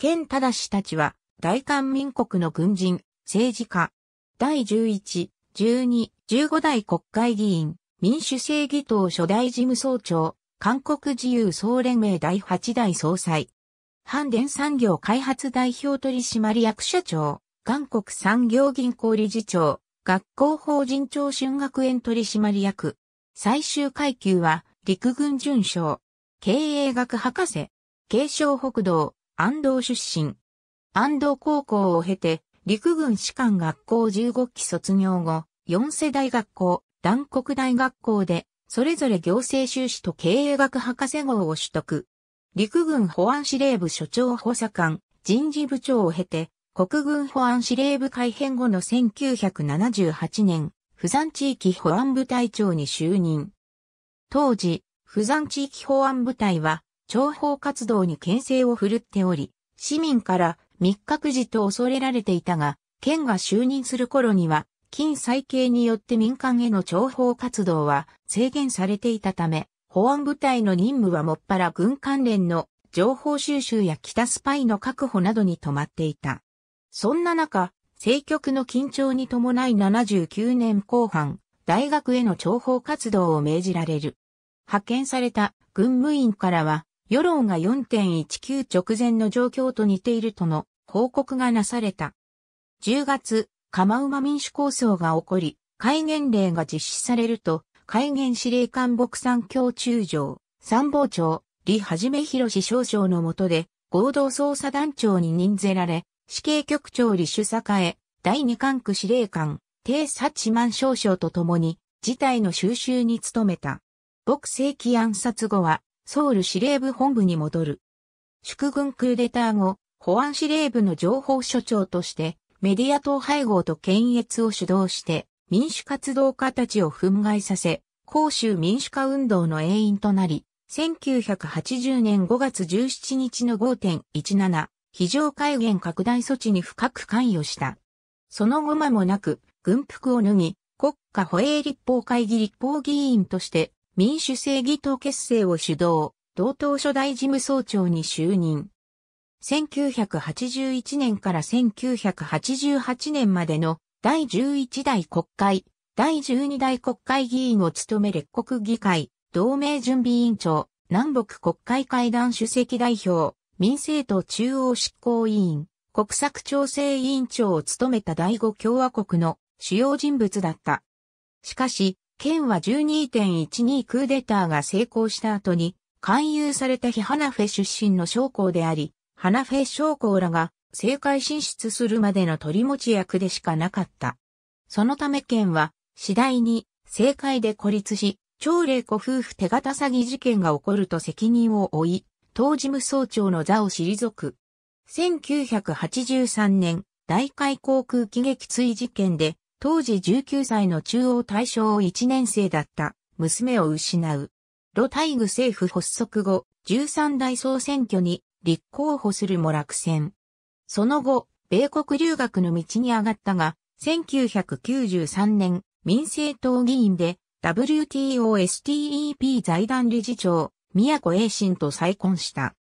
県正たちは大韓民国の軍人、政治家。第11、12、15代国会議員、民主正義党初代事務総長、韓国自由総連盟第8代総裁。反電産業開発代表取締役社長、韓国産業銀行理事長、学校法人長春学園取締役。最終階級は陸軍准将。経営学博士。継承北道、安藤出身。安藤高校を経て、陸軍士官学校15期卒業後、4世代学校、団国大学校で、それぞれ行政修士と経営学博士号を取得。陸軍保安司令部所長補佐官、人事部長を経て、国軍保安司令部改編後の1978年、不山地域保安部隊長に就任。当時、不山地域保安部隊は、諜報活動に牽制を振るっており、市民から密覚時と恐れられていたが、県が就任する頃には、近再建によって民間への諜報活動は制限されていたため、保安部隊の任務はもっぱら軍関連の情報収集や北スパイの確保などに止まっていた。そんな中、政局の緊張に伴い79年後半、大学への諜報活動を命じられる。派遣された軍務員からは、世論が4.19直前の状況と似ているとの報告がなされた。10月、釜馬民主構想が起こり、戒厳令が実施されると、戒厳司令官牧山教中将、参謀長、李はじめ広志少将の下で、合同捜査団長に任ぜられ、死刑局長李主栄、第二管区司令官、帝幸万少将と共に、事態の収集に努めた。牧世紀暗殺後は、ソウル司令部本部に戻る。祝軍クーデター後、保安司令部の情報所長として、メディア党配合と検閲を主導して、民主活動家たちを憤慨させ、公州民主化運動の永遠となり、1980年5月17日の5.17非常戒厳拡大措置に深く関与した。その後間もなく、軍服を脱ぎ、国家保衛立法会議立法議員として民主正義党結成を主導、同党初代事務総長に就任。1981年から1988年までの第11代国会、第12代国会議員を務め列国議会、同盟準備委員長、南北国会会談主席代表、民政党中央執行委員、国策調整委員長を務めた第五共和国の主要人物だった。しかし、県は12.12クーデターが成功した後に、勧誘された非ハナフェ出身の将校であり、ハナフェ将校らが政界進出するまでの取り持ち役でしかなかった。そのため県は次第に政界で孤立し、朝礼子夫婦手形詐欺事件が起こると責任を負い、当事務総長の座を退く。1983年、大海航空機撃墜事件で当時19歳の中央大将1年生だった娘を失う。ロ大具政府発足後、13代総選挙に立候補するも落選。その後、米国留学の道に上がったが、1993年、民政党議員で WTO-STEP 財団理事長、宮古栄信と再婚した。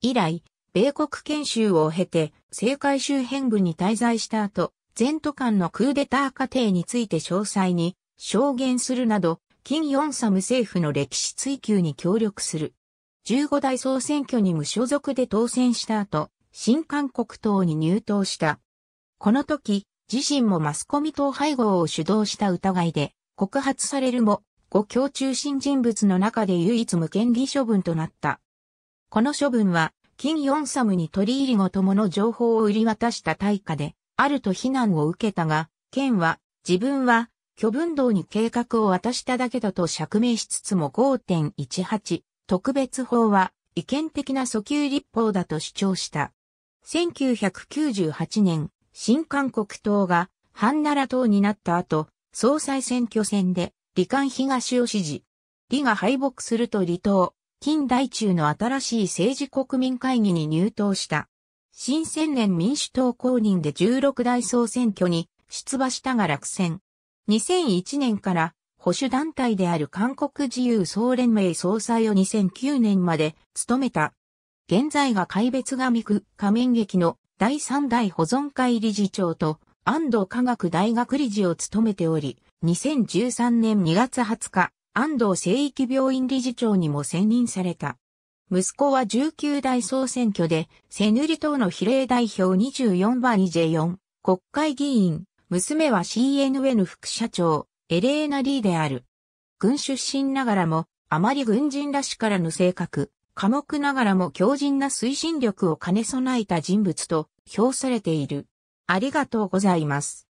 以来、米国研修を経て、政界周辺部に滞在した後、前途間のクーデター過程について詳細に証言するなど、金ヨンサム政府の歴史追及に協力する。15代総選挙に無所属で当選した後、新韓国党に入党した。この時、自身もマスコミ党配合を主導した疑いで告発されるも、五強中心人物の中で唯一無権利処分となった。この処分は、金ヨンサムに取り入りごともの情報を売り渡した対価で、あると非難を受けたが、県は自分は巨文道に計画を渡しただけだと釈明しつつも5.18特別法は意見的な訴求立法だと主張した。1998年、新韓国党が半奈良党になった後、総裁選挙戦で李官東を支持。李が敗北すると李党、近代中の新しい政治国民会議に入党した。新千年民主党公認で16代総選挙に出馬したが落選。2001年から保守団体である韓国自由総連盟総裁を2009年まで務めた。現在が海別神区仮面劇の第三代保存会理事長と安藤科学大学理事を務めており、2013年2月20日、安藤聖域病院理事長にも選任された。息子は19代総選挙で、セヌリ党の比例代表24番イジェ4、国会議員、娘は CNN 副社長、エレーナ・リーである。軍出身ながらも、あまり軍人らしからぬ性格、寡黙ながらも強靭な推進力を兼ね備えた人物と評されている。ありがとうございます。